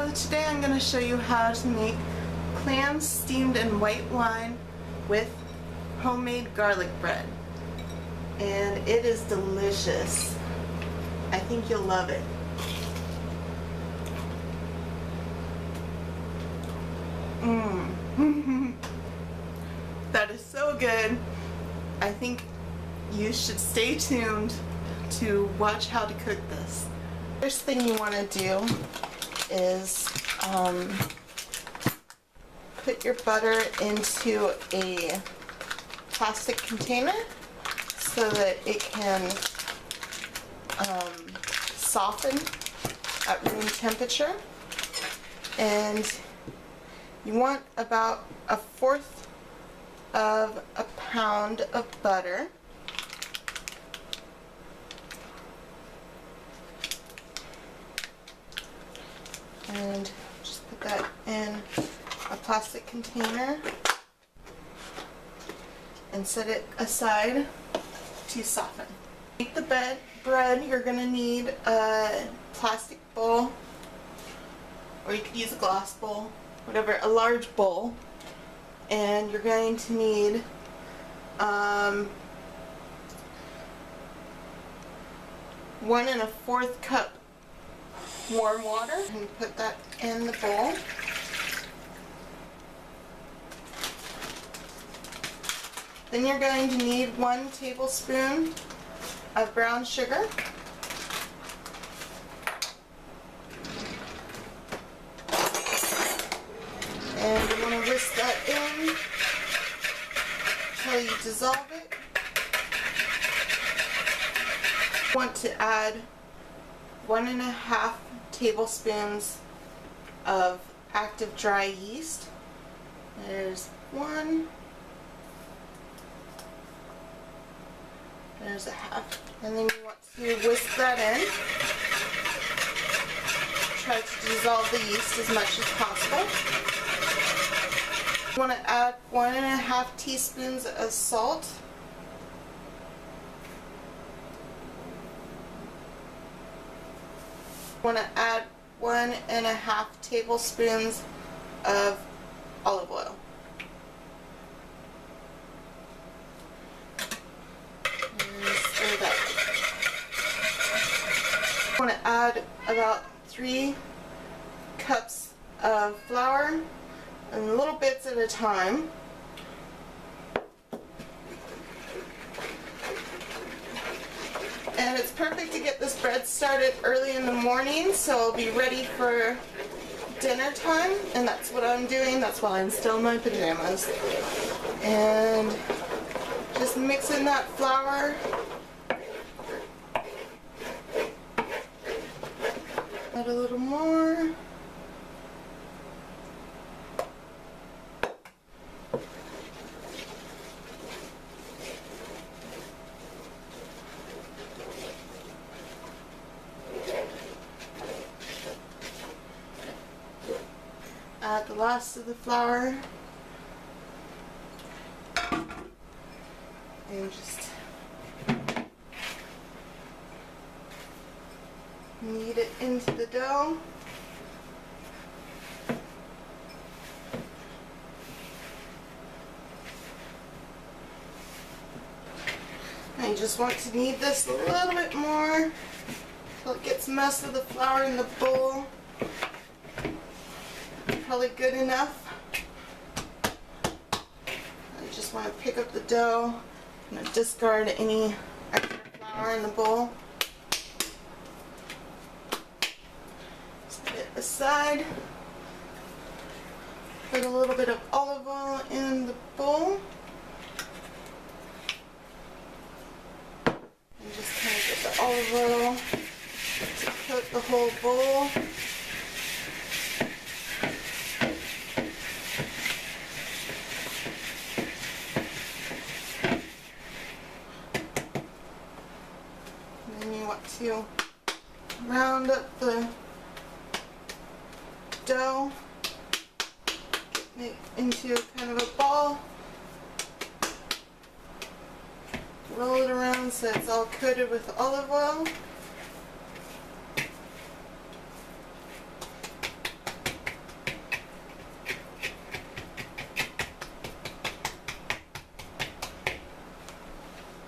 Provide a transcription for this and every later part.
So today I'm going to show you how to make clams steamed in white wine with homemade garlic bread. And it is delicious. I think you'll love it. Mmm. that is so good. I think you should stay tuned to watch how to cook this. First thing you want to do is um, put your butter into a plastic container so that it can um, soften at room temperature. And you want about a fourth of a pound of butter and just put that in a plastic container and set it aside to soften. Make the bed bread you're going to need a plastic bowl or you could use a glass bowl, whatever, a large bowl and you're going to need um, one and a fourth cup warm water and put that in the bowl. Then you're going to need one tablespoon of brown sugar. And you want to whisk that in until you dissolve it. You want to add one and a half tablespoons of active dry yeast. There's one. There's a half. And then you want to whisk that in. Try to dissolve the yeast as much as possible. You want to add one and a half teaspoons of salt. Want to add one and a half tablespoons of olive oil. I want to add about three cups of flour in little bits at a time. And it's perfect to get this bread started early in the morning so I'll be ready for dinner time and that's what I'm doing. That's why I'm still in my pajamas. And just mixing that flour. Add a little more. Last of the flour and just knead it into the dough. I just want to knead this a little bit more until it gets most of the flour in the bowl probably good enough. I just want to pick up the dough and discard any extra flour in the bowl. Set it aside. Put a little bit of olive oil in the bowl. And just kind of get the olive oil to coat the whole bowl. you round up the dough, getting into kind of a ball. Roll it around so it's all coated with olive oil.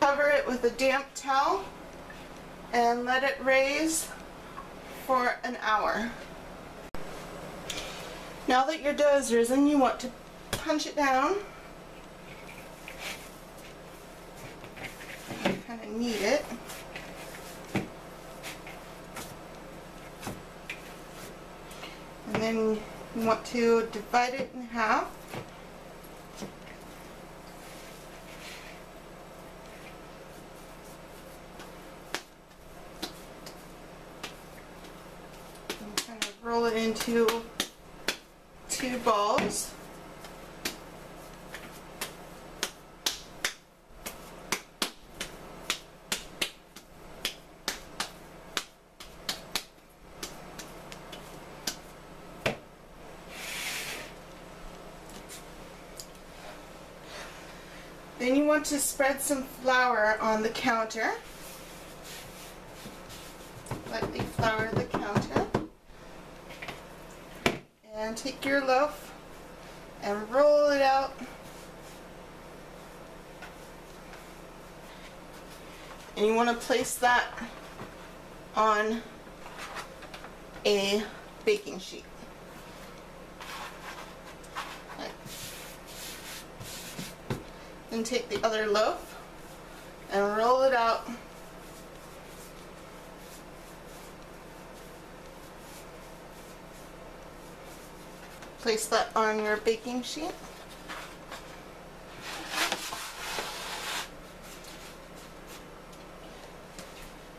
Cover it with a damp towel and let it raise for an hour. Now that your dough is risen, you want to punch it down. Kind of knead it. And then you want to divide it in half. And kind of roll it into two balls. Then you want to spread some flour on the counter. Lightly flour the counter. And take your loaf and roll it out. And you want to place that on a baking sheet. Then take the other loaf and roll it out. Place that on your baking sheet.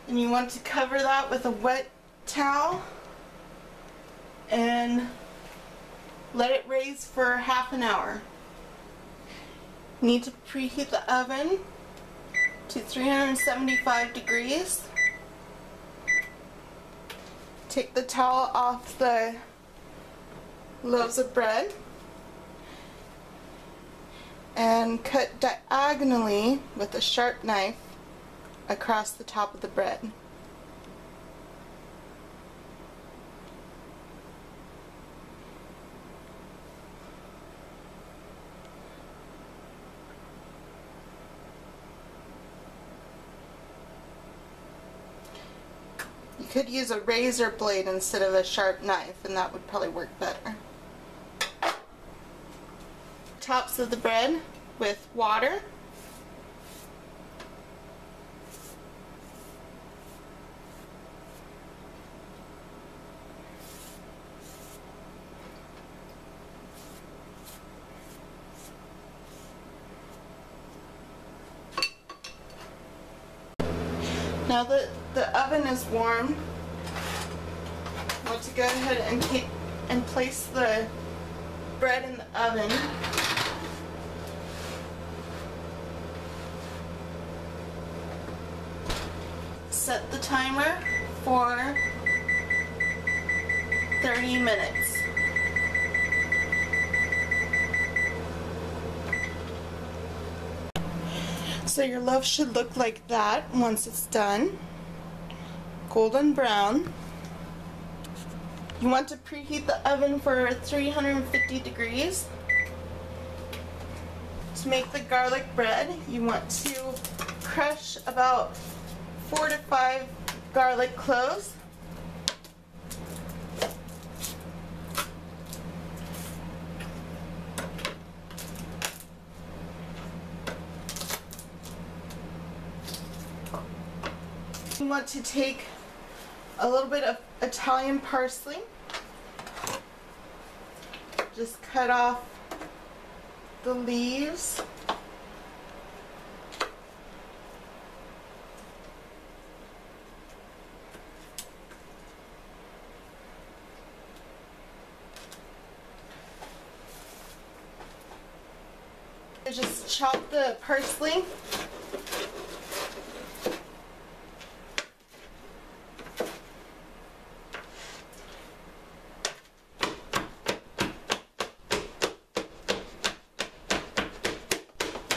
And you want to cover that with a wet towel and let it raise for half an hour. Need to preheat the oven to 375 degrees. Take the towel off the loaves of bread and cut diagonally with a sharp knife across the top of the bread. You could use a razor blade instead of a sharp knife and that would probably work better. Tops of the bread with water. Now that the oven is warm, I want to go ahead and and place the bread in the oven. Set the timer for 30 minutes. So your loaf should look like that once it's done. Golden brown. You want to preheat the oven for 350 degrees. To make the garlic bread, you want to crush about four to five garlic cloves. You want to take a little bit of Italian parsley. Just cut off the leaves. Just chop the parsley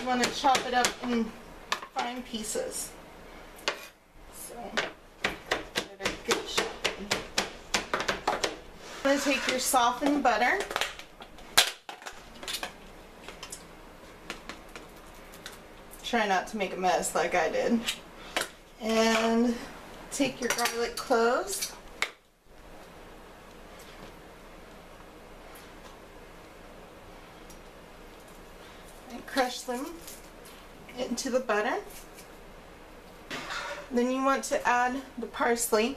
You want to chop it up in fine pieces. So, give it a good chopping. I'm going to take your softened butter. Try not to make a mess like I did. And take your garlic cloves. And crush them into the butter. Then you want to add the parsley.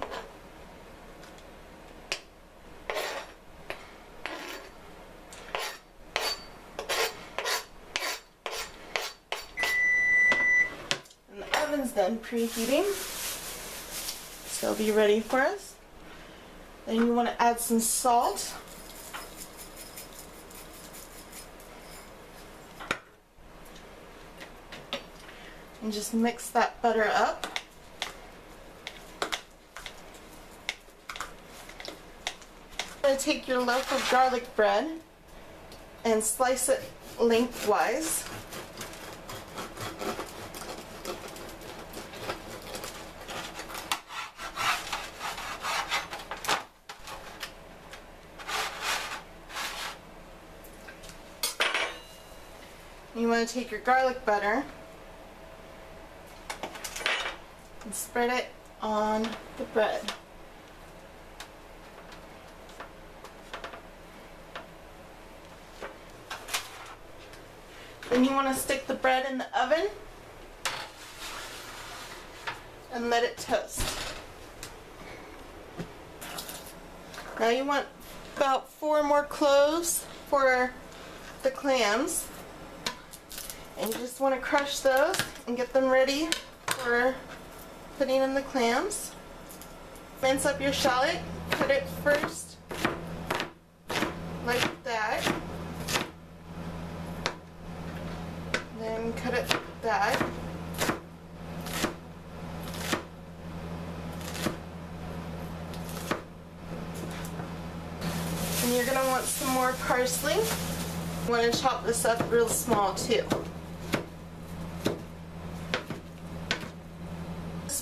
And the oven's done preheating. So be ready for us. Then you want to add some salt. And just mix that butter up. going to take your loaf of garlic bread and slice it lengthwise. Want to take your garlic butter and spread it on the bread. Then you want to stick the bread in the oven and let it toast. Now you want about four more cloves for the clams. And you just want to crush those and get them ready for putting in the clams. Mince up your shallot, cut it first like that. Then cut it that. And you're going to want some more parsley. You want to chop this up real small too.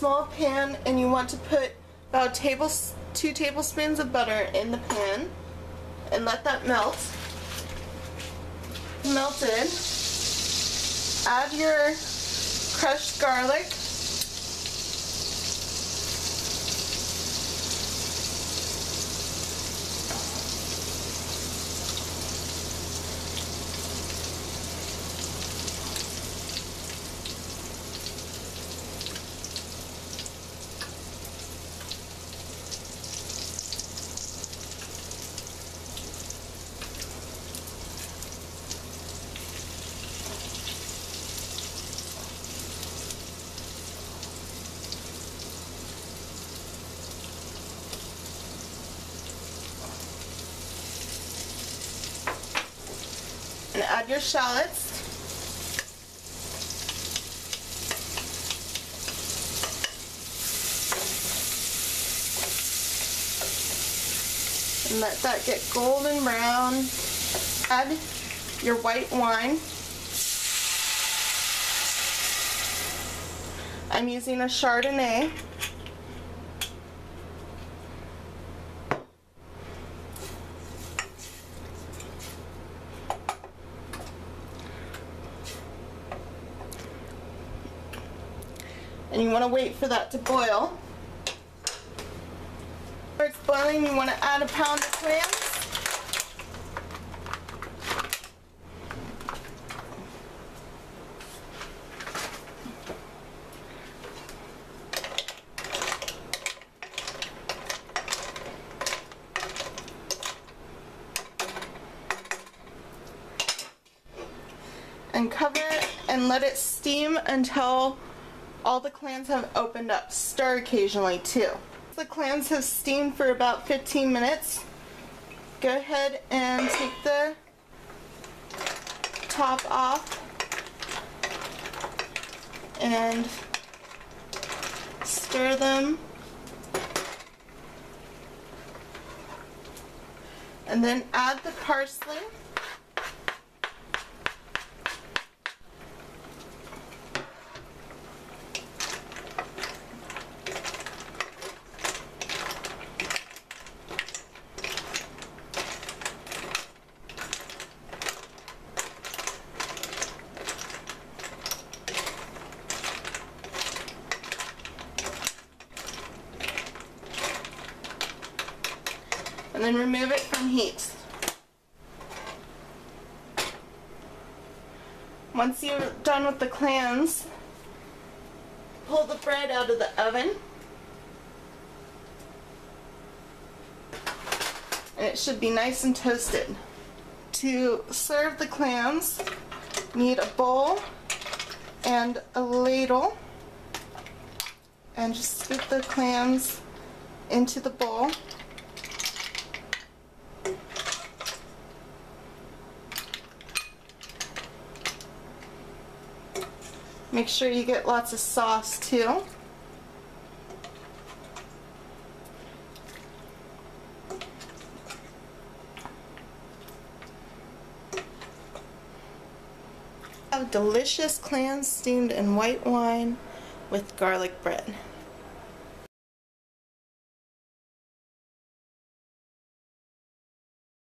Small pan and you want to put about two tablespoons of butter in the pan and let that melt. Melted, add your crushed garlic and add your shallots. And let that get golden brown. Add your white wine. I'm using a Chardonnay. And you want to wait for that to boil. When it's boiling, you want to add a pound of clams. And cover it and let it steam until all the clams have opened up. Stir occasionally too. The clams have steamed for about 15 minutes. Go ahead and take the top off and stir them. And then add the parsley. Once you're done with the clams, pull the bread out of the oven. And it should be nice and toasted. To serve the clams, need a bowl and a ladle. And just scoop the clams into the bowl. Make sure you get lots of sauce too. Delicious clams steamed in white wine with garlic bread.